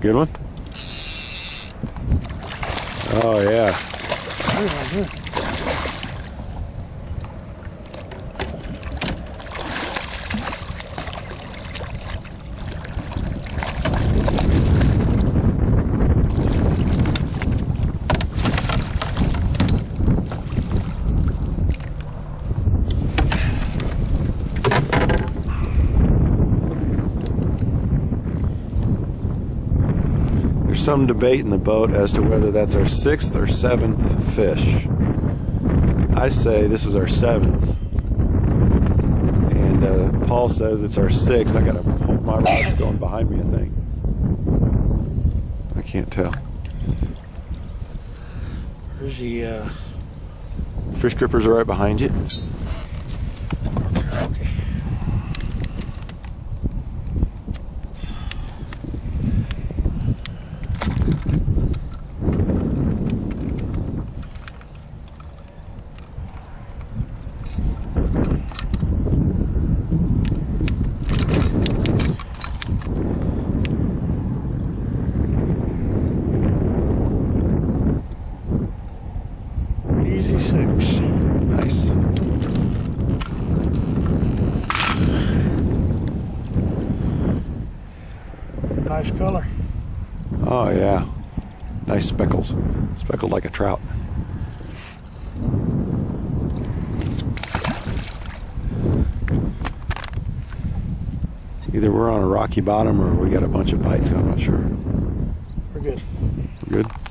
good one? Oh, yeah. There's some debate in the boat as to whether that's our sixth or seventh fish. I say this is our seventh. And uh, Paul says it's our sixth. I got to hope my rod's going behind me, I think. I can't tell. Where's the, uh, Fish grippers are right behind you. Six. Nice. Nice color. Oh, yeah. Nice speckles. Speckled like a trout. Either we're on a rocky bottom or we got a bunch of bites. I'm not sure. We're good. We're good.